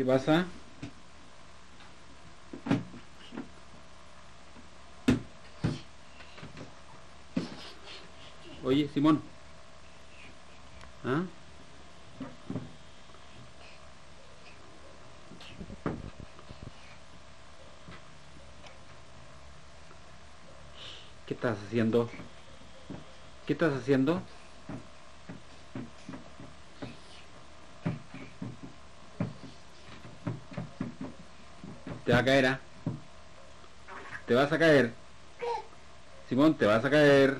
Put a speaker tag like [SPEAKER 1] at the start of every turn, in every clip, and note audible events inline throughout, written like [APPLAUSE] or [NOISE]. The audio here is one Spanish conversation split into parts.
[SPEAKER 1] ¿Qué pasa? Oye, Simón. ¿Ah? ¿Qué estás haciendo? ¿Qué estás haciendo? Te va a caer, ¿ah? Te vas a caer. Simón, te vas a caer.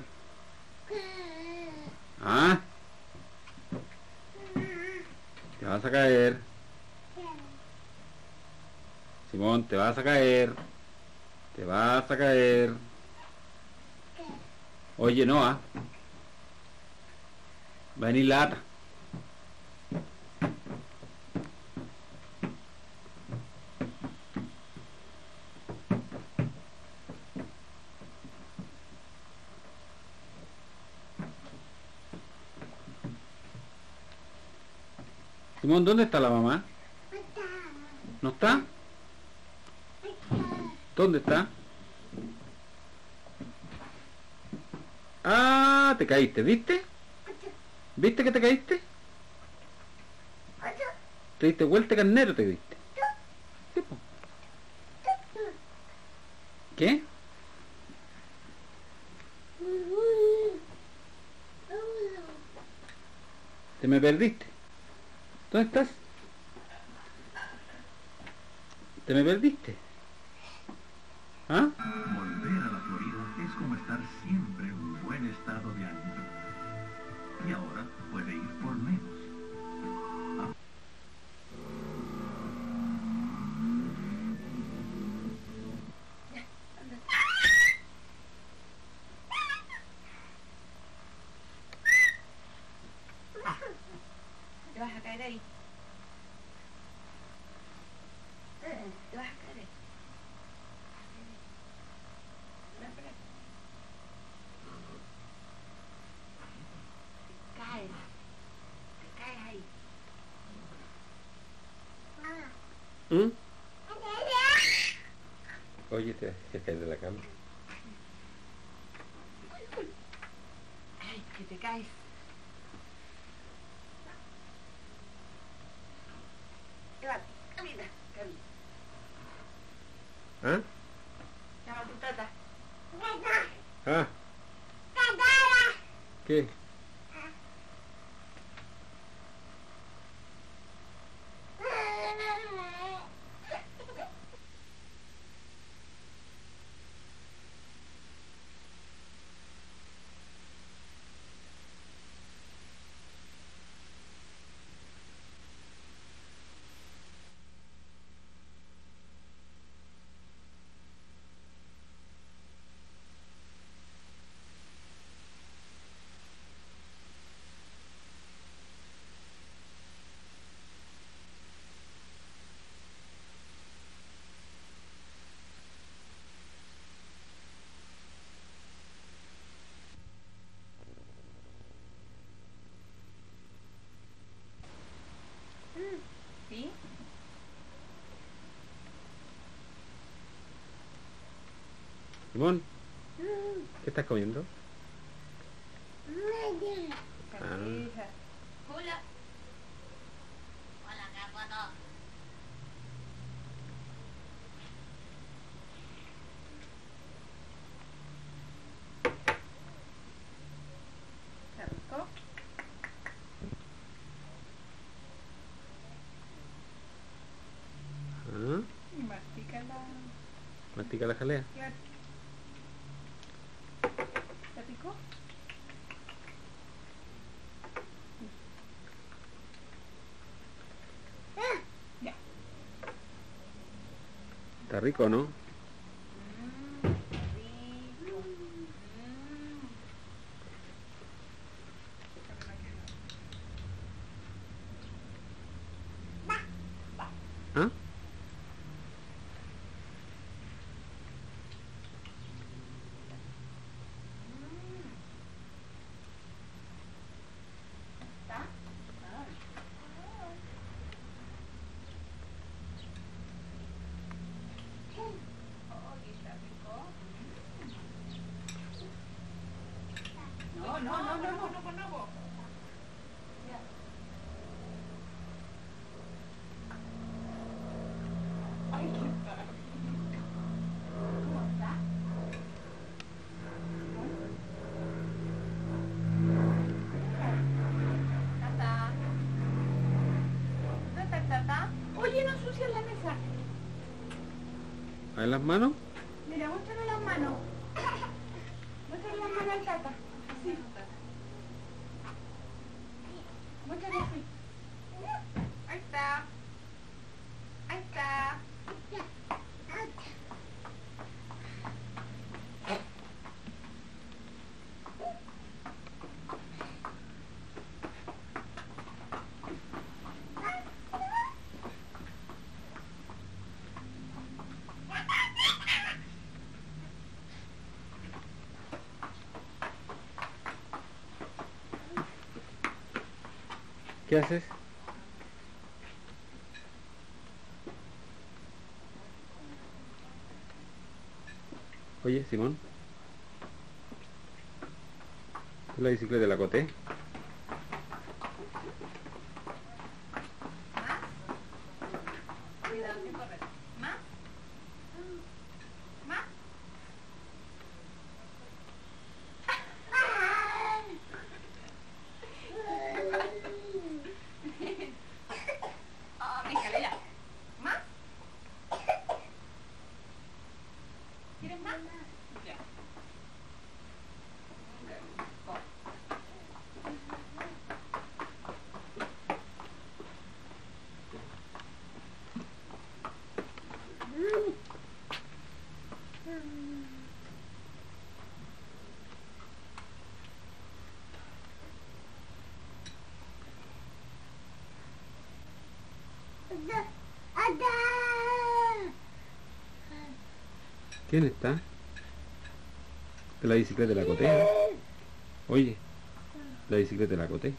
[SPEAKER 1] ¿Ah? Te vas a caer. Simón, te vas a caer. Te vas a caer. Oye, no, ¿ah? Va a venir la Simón, ¿dónde está la mamá? ¿No está? ¿Dónde está? Ah, te caíste, ¿viste? ¿Viste que te caíste? Te diste vuelta carnero, te diste.
[SPEAKER 2] Y ahora puede ir por menos.
[SPEAKER 3] Te vas a caer ahí. Te vas a caer ahí. Ven para acá. Te caes. Te caes ahí.
[SPEAKER 1] ¿Mm? Oye, te vas a caer de la cama.
[SPEAKER 3] Ay, que te caes. Levanta, camina, camina.
[SPEAKER 1] ¿Ah?
[SPEAKER 3] Llama a tu tata.
[SPEAKER 1] ¿Ah? ¿Qué?
[SPEAKER 3] ¿Sí?
[SPEAKER 1] Simón, ¿qué estás comiendo? ¿Ah?
[SPEAKER 3] La...
[SPEAKER 1] Mastica la jalea.
[SPEAKER 3] Claro. ¿Está rico? Ya.
[SPEAKER 1] Está rico, ¿no?
[SPEAKER 3] Mm, rico. Mm.
[SPEAKER 1] ¿Ah?
[SPEAKER 3] ¿Está? Ah. ejercicio en la mesa.
[SPEAKER 1] A ver las manos.
[SPEAKER 3] Mira, muéstrale las manos. Muéstrale las manos al tata. Así. Muéstrale así. Ahí está. Ahí está.
[SPEAKER 1] ¿Qué haces? Oye, Simón. ¿Es la bicicleta de la Coté?
[SPEAKER 3] Ada.
[SPEAKER 1] ¿Quién está? ¿Es la bicicleta de la Coté? Oye, la bicicleta de la Coté.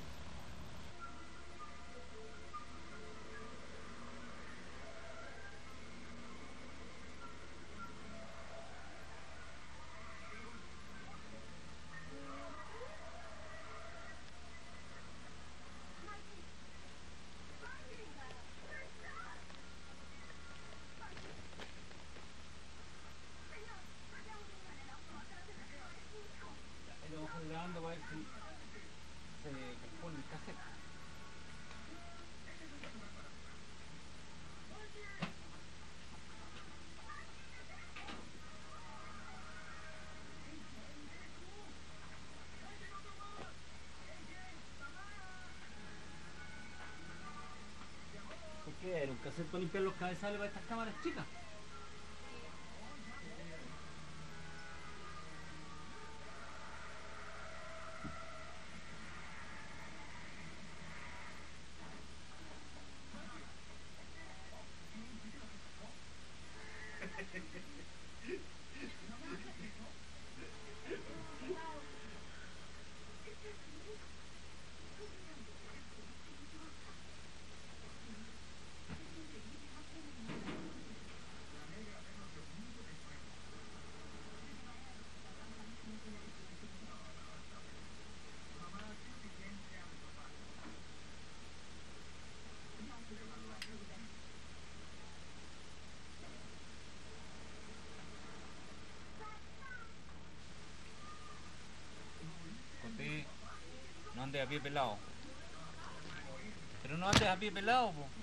[SPEAKER 4] ¿Por qué? ¿Era un cassette para limpiar los cabezales para estas cámaras chicas? Conté, no andes a pie pelado. Pero no andes a pie pelado, po.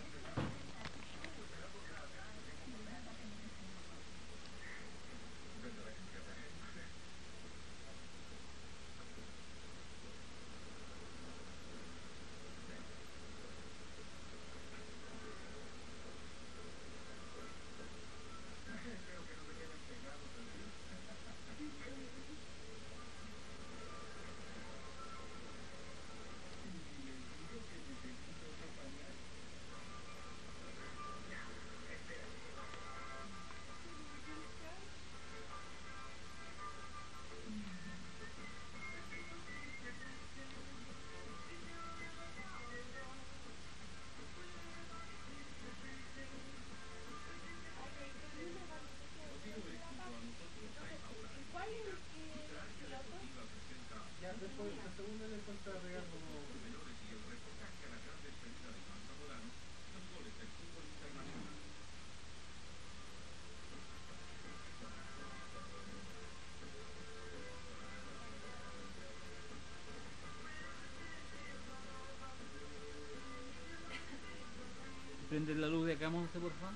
[SPEAKER 5] Digamos este por favor.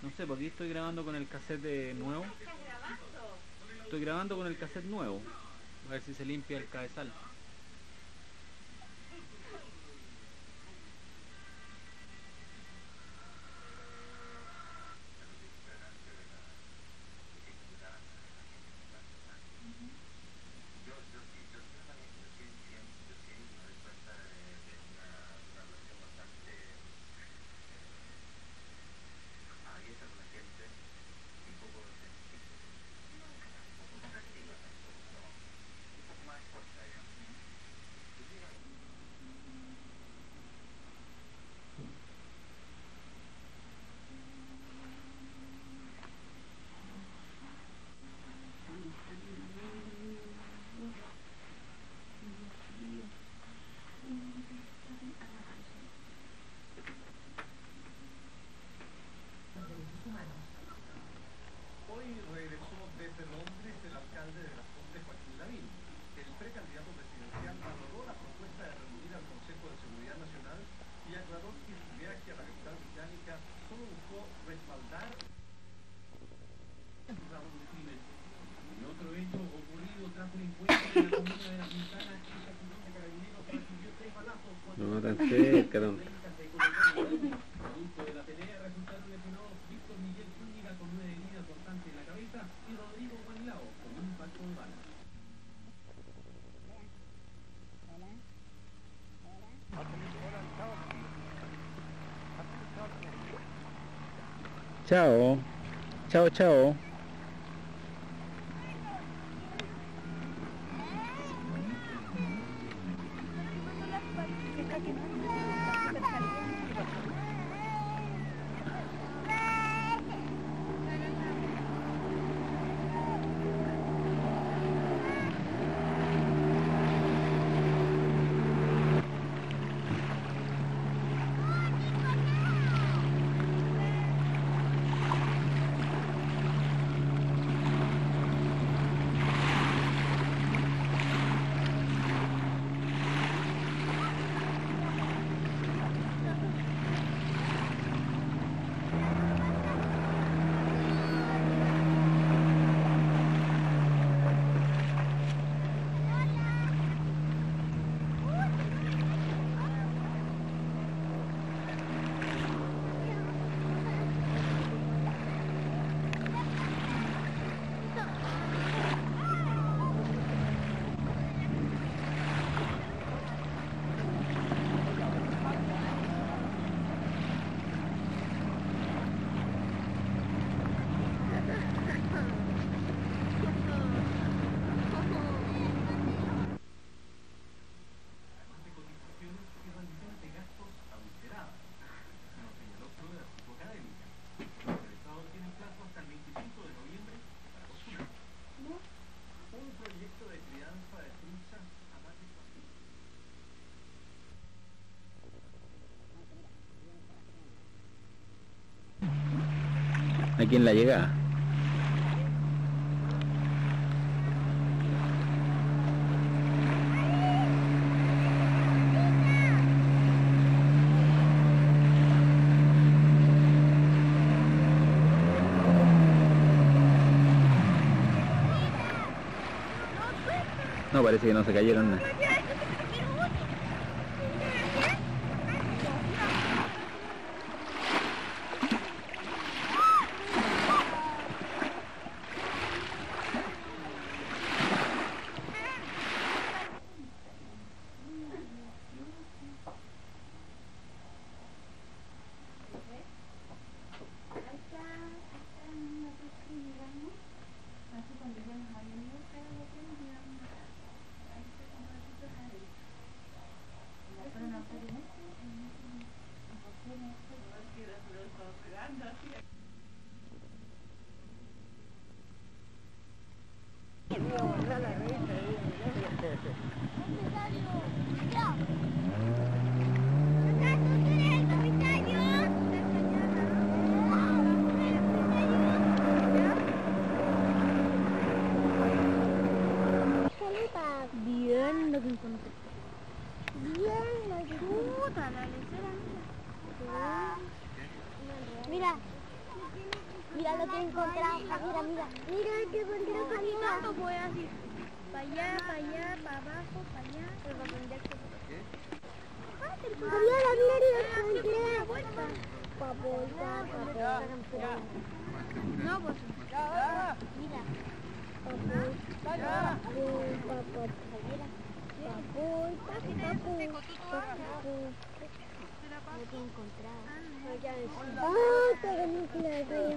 [SPEAKER 5] No sé, porque estoy grabando con el cassette nuevo. Estoy grabando con el cassette nuevo. A ver si se limpia el cabezal.
[SPEAKER 1] Chao. Chao, chao. aquí en la llegada. No, parece que no se cayeron nada.
[SPEAKER 6] No puede así. Para allá, para allá, para abajo, para allá. Pero para mira lo que encontré. Para voltar, para voltar. No, pues. Mira.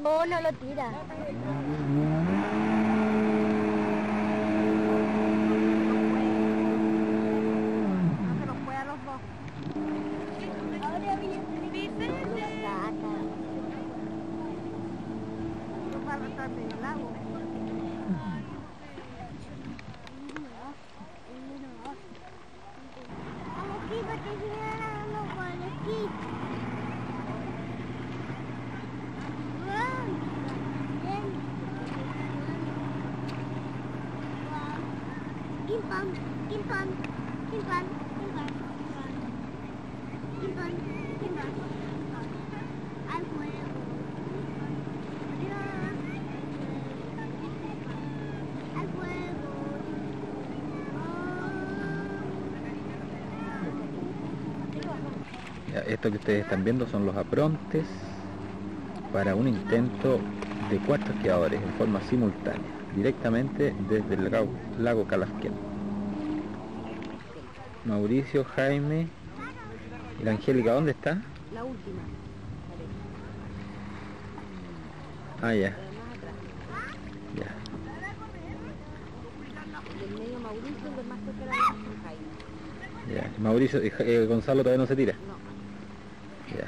[SPEAKER 6] Oh, no lo tira. No se los fue a los dos. Ahora Vicente. Lo saca. No va a estar en el lago. Aquí porque si no no puedo aquí. Kim pam, kim pam, kim pam, kim pam, kim pam, kim pam, al juego. Al juego.
[SPEAKER 1] Ya, Esto que ustedes están viendo son los aprontes para un intento de cuatro esquiadores en forma simultánea, directamente desde el lago, lago. Mauricio, Jaime y la Angélica, ¿dónde está?
[SPEAKER 3] La última.
[SPEAKER 1] Ah, ya, ya.
[SPEAKER 3] El del medio Mauricio, el más cerca Jaime.
[SPEAKER 1] ya. Mauricio, y Ja- eh, Gonzalo todavía no se tira.
[SPEAKER 3] No.
[SPEAKER 1] Ya.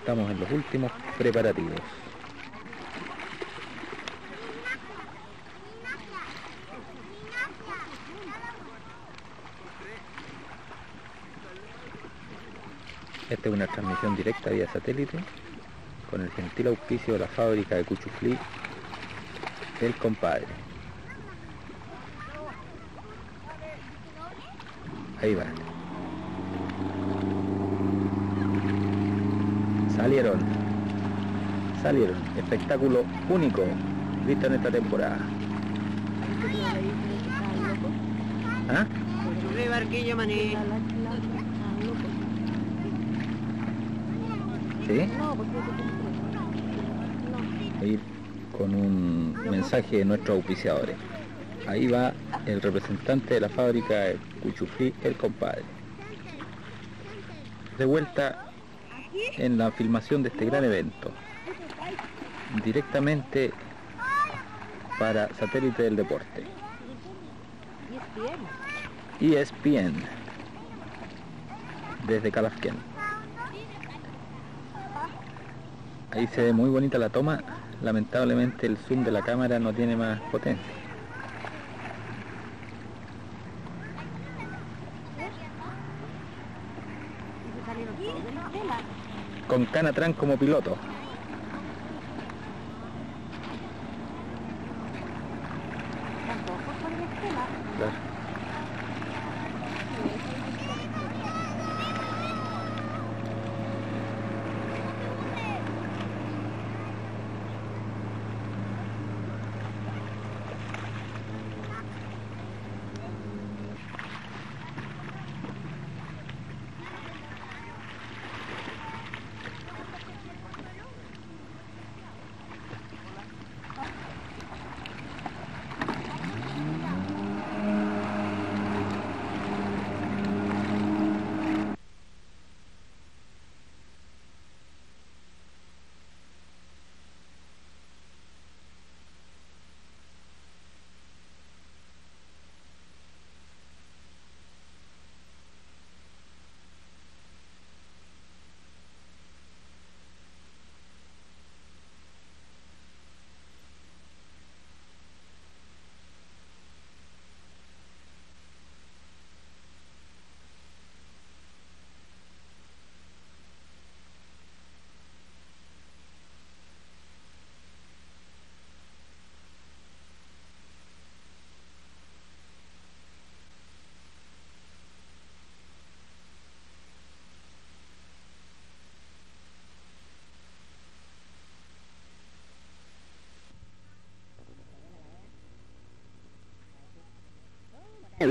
[SPEAKER 1] Estamos en los últimos preparativos. Esta es una transmisión directa vía satélite con el gentil auspicio de la fábrica de Cuchuflí El Compadre. Ahí va. Salieron. Salieron. Espectáculo único visto en esta temporada. ¿Ah? ¿Sí? Ir con un mensaje de nuestros auspiciadores. Ahí va el representante de la fábrica de Cuchuflí, el compadre. De vuelta en la filmación de este gran evento. Directamente para Satélite del Deporte. ESPN. Desde Calafquén. Ahí se ve muy bonita la toma. Lamentablemente el zoom de la cámara no tiene más potencia. Con Canatran como piloto.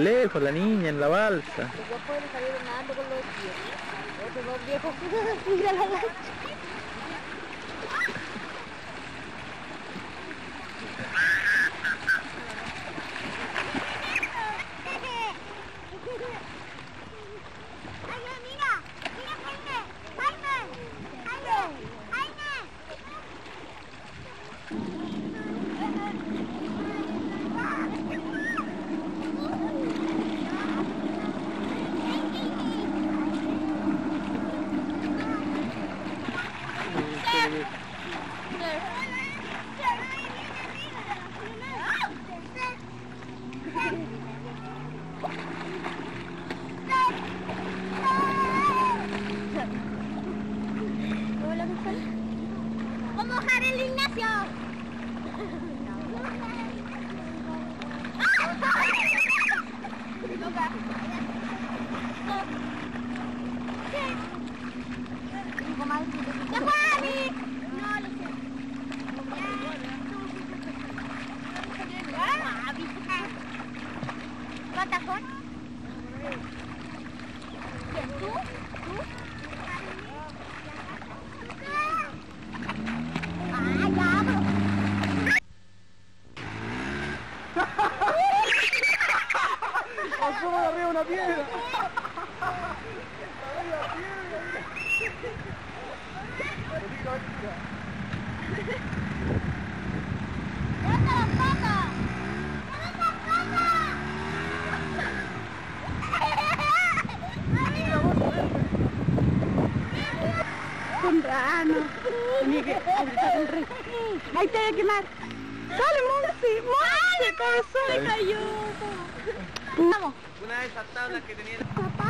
[SPEAKER 1] Lejos, la niña en la balsa.
[SPEAKER 6] Con [LAUGHS] la. Ay, mira, mira Jaime, Jaime, Jaime, Jaime. A mojar el Ignacio. ¡Ya fue, Ani! No, lo sé. ¿Cuántas son? ¿Quién, tú? ¿Tú? Ah, ya, pero-
[SPEAKER 7] ¡Asoma de arriba una piedra!
[SPEAKER 6] ¡Levanta las patas! ¡Levanta las patas!
[SPEAKER 3] Con rano. Tenía que apretar el rey. Ahí te voy a quemar. Dale, Monse, Monse, cabezón. Se cayó.
[SPEAKER 6] Vamos.
[SPEAKER 7] Una de esas tablas que tenía...
[SPEAKER 6] Papá.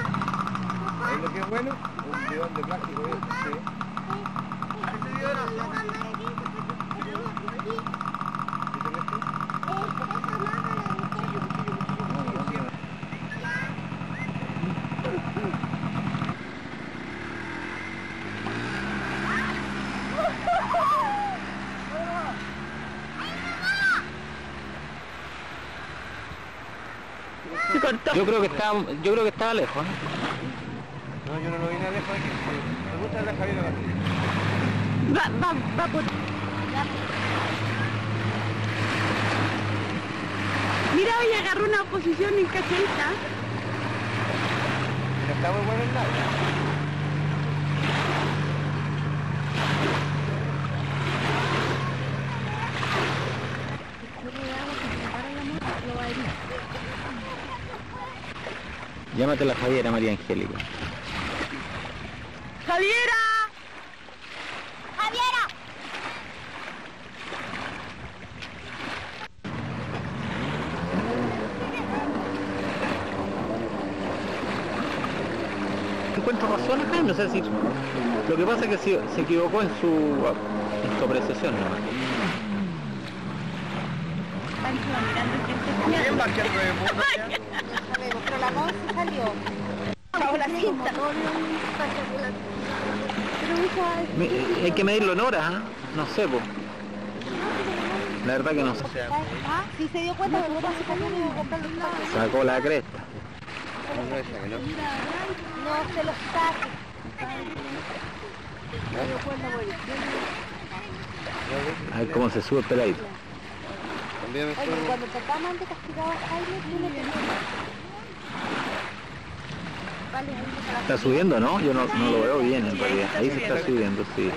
[SPEAKER 7] ¿Sabes lo que es bueno? Un bidón de plástico, ¿eh? Sí. Ese bidón no
[SPEAKER 1] Yo creo que estaba, yo creo que estaba lejos, ¿no?
[SPEAKER 7] No, yo no lo vi nada lejos de aquí. Me gusta la Javier García.
[SPEAKER 3] Va, va, va por... Mira, hoy agarró una posición en cacheta.
[SPEAKER 7] Pero está muy bueno el lago.
[SPEAKER 1] Llámate la Javiera María Angélica.
[SPEAKER 3] ¡Javiera!
[SPEAKER 6] ¡Javiera!
[SPEAKER 1] Encuentro razón acá, no sé si... Lo que pasa es que se, se equivocó en su, en su apreciación nomás.
[SPEAKER 3] Pancho va mirando
[SPEAKER 7] ¿Quién va a quedar de mundo allá?
[SPEAKER 3] Pero la voz salió.
[SPEAKER 6] Bajo la cinta.
[SPEAKER 1] Me- hay que medirlo en horas, ¿ah? No sé, pues. La verdad que no sé.
[SPEAKER 6] Ah, se dio cuenta que nosotros se cambió y iba a comprar los tacos.
[SPEAKER 1] Sacó la cresta.
[SPEAKER 7] No,
[SPEAKER 6] se los saque.
[SPEAKER 1] A ver cómo se sube el peladito.
[SPEAKER 7] También me
[SPEAKER 6] Oye, cuando tratamos de castigar a Jaime, tú le tenías.
[SPEAKER 1] Está subiendo, ¿no? Yo no, no lo veo bien en realidad. Ahí se está subiendo, sí.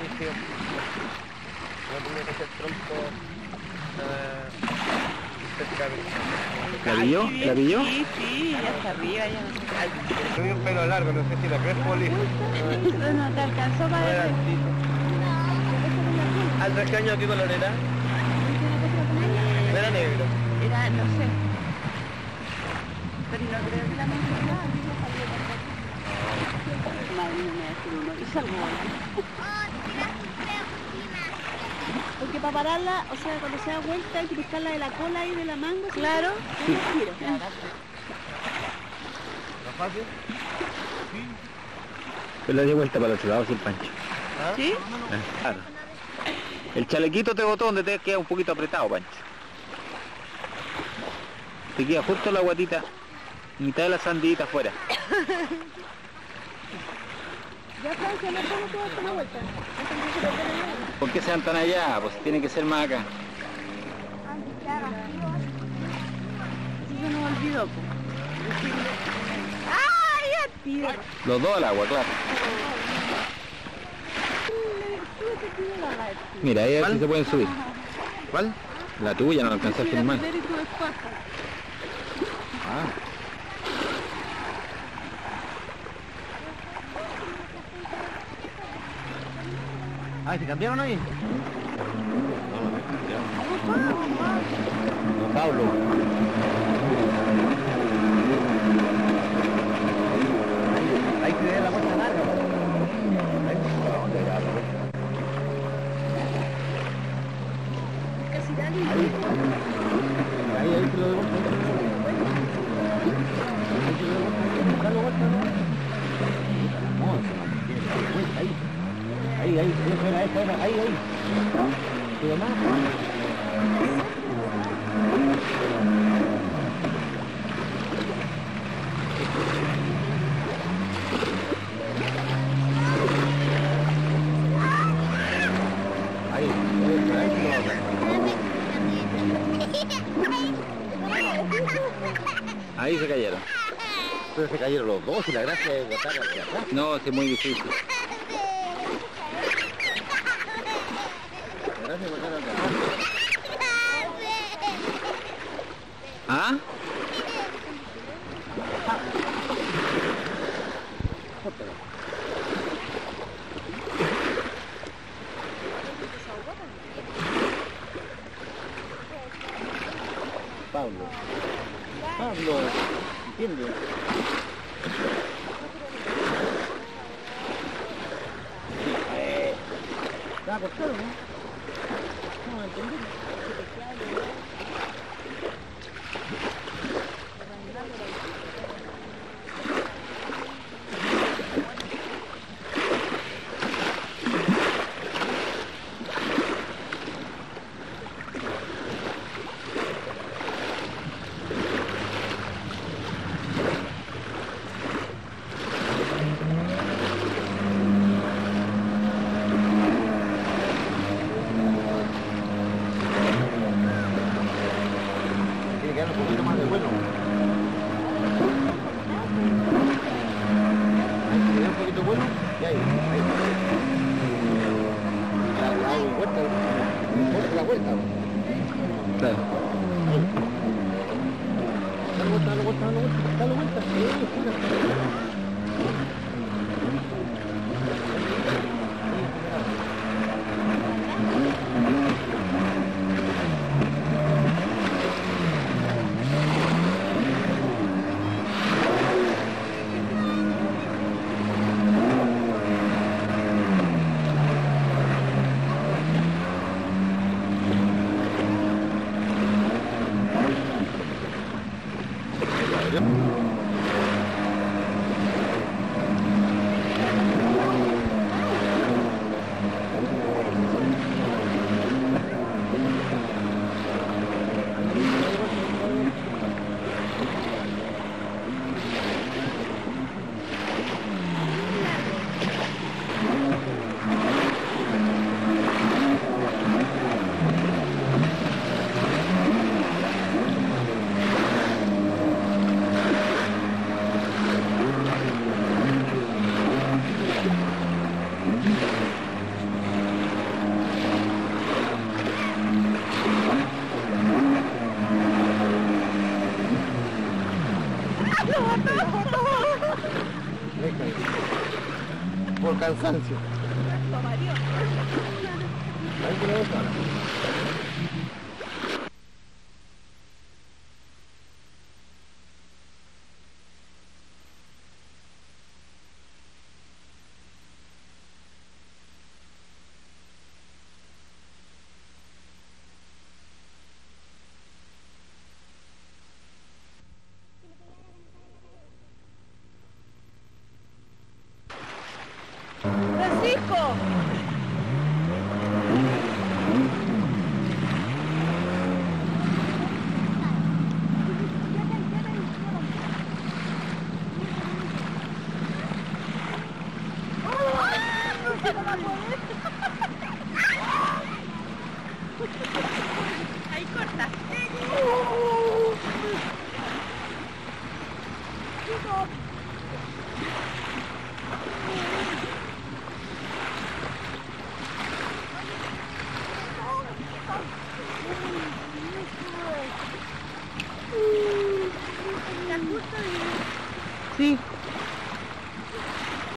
[SPEAKER 1] ¿La pilló? ¿La pilló?
[SPEAKER 3] Sí, sí, ya está arriba, ya no sé.
[SPEAKER 7] Tuve un pelo largo, no sé si la crespo o liso.
[SPEAKER 3] No, no te alcanzó para.
[SPEAKER 7] ¿Al años qué color era? Era negro.
[SPEAKER 3] Era, no sé. Pero no creo que la mente Madre mía, me va a decir uno. Y salgo
[SPEAKER 6] Porque para pararla, o sea, cuando se da vuelta hay que buscarla de la cola y de la manga. ¿sí?
[SPEAKER 3] Claro.
[SPEAKER 6] Sí. Giro.
[SPEAKER 7] ¿No fácil?
[SPEAKER 1] Pero la dio vuelta para el otro lado, sin pancho.
[SPEAKER 3] ¿Sí?
[SPEAKER 1] Ah, Claro. El chalequito te botó donde te queda un poquito apretado, Pancho. Te queda justo la guatita Mitad de la sandita afuera.
[SPEAKER 3] Ya.
[SPEAKER 1] ¿Por qué se van tan allá? Pues tiene que ser más acá. Los dos al agua, claro. Mira, ahí a se pueden subir.
[SPEAKER 8] ¿Cuál?
[SPEAKER 1] La tuya no la alcancé a filmar.
[SPEAKER 8] Ah, ah ¿se cambiaron ahí? No, Pablo. Ahí, ahí se ve la vuelta larga. Ahí, ¿para dónde va la vuelta?
[SPEAKER 3] Casi dale.
[SPEAKER 8] Ahí. Ahí, ahí te lo devuelvo. Ahí te lo devuelvo. Dale vuelta, ¿no? No, se mantiene. Ahí, vuelta, ahí. Ahí, ahí, eso era, eso era, ahí, ahí. ¿Sube más? Ahí, eso, ahí te lo
[SPEAKER 1] Ahí se cayeron.
[SPEAKER 8] Los dos y la gracia es botar hacia.
[SPEAKER 1] No, es muy difícil.
[SPEAKER 8] La gracia es botar hacia atrás.
[SPEAKER 1] ¿Ah?
[SPEAKER 8] Pablo. Pablo, ¿entiendes? Eh, Está acostado, ¿no? Cansancio.